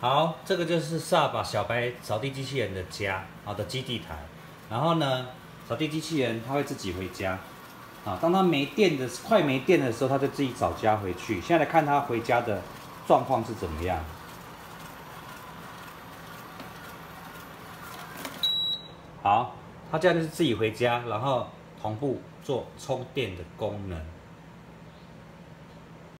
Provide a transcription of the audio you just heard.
好，这个就是萨把小白扫地机器人的家，好的基地台。然后呢，扫地机器人它会自己回家，啊，当它没电的快没电的时候，它就自己找家回去。现在来看它回家的状况是怎么样。好，它这样就是自己回家，然后同步做充电的功能。